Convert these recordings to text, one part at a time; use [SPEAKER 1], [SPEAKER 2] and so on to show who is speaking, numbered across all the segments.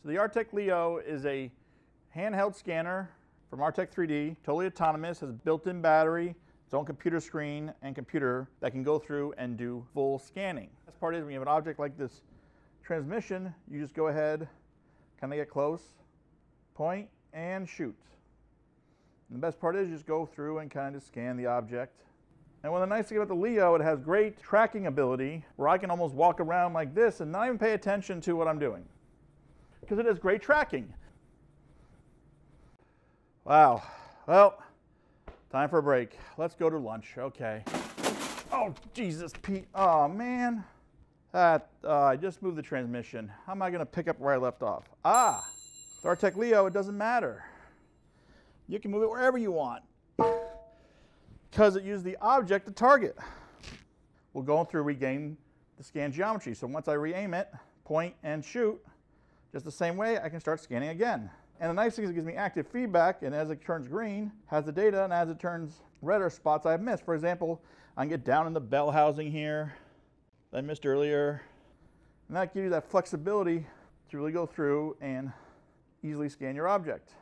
[SPEAKER 1] So the Artec Leo is a handheld scanner from Artec 3D, totally autonomous, has built-in battery, its own computer screen and computer that can go through and do full scanning. Best part is when you have an object like this transmission, you just go ahead, kind of get close, point, and shoot. And the best part is you just go through and kind of scan the object. And one of the nice things about the Leo, it has great tracking ability where I can almost walk around like this and not even pay attention to what I'm doing because it has great tracking. Wow. Well, time for a break. Let's go to lunch. Okay. Oh, Jesus, Pete. Oh, man. That, uh, I just moved the transmission. How am I going to pick up where I left off? Ah, with Artec Leo, it doesn't matter. You can move it wherever you want because it uses the object to target. We'll go through regain the scan geometry. So once I re-aim it, point and shoot, just the same way, I can start scanning again. And the nice thing is it gives me active feedback, and as it turns green, has the data, and as it turns red are spots I've missed. For example, I can get down in the bell housing here that I missed earlier, and that gives you that flexibility to really go through and easily scan your object.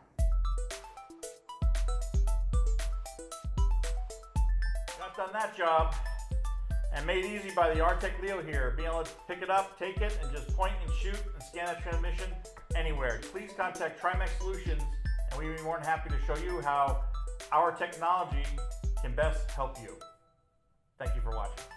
[SPEAKER 1] Got done that job and made easy by the Artec Leo here, being able to pick it up, take it, and just point and shoot and scan that transmission anywhere. Please contact TriMech Solutions, and we'd be more than happy to show you how our technology can best help you. Thank you for watching.